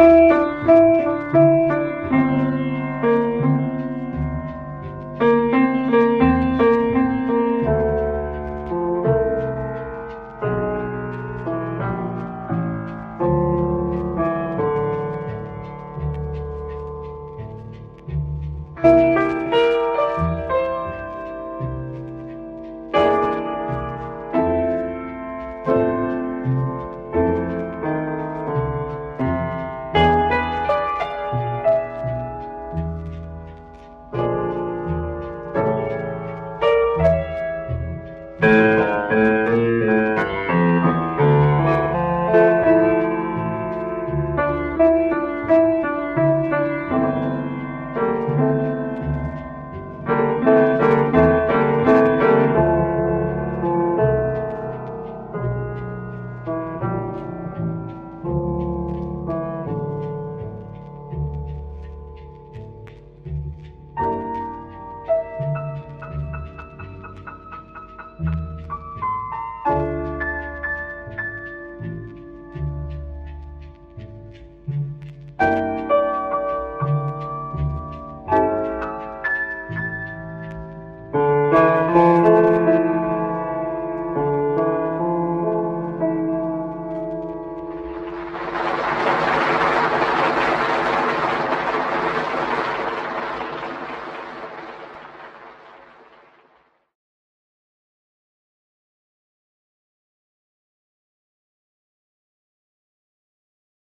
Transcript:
Música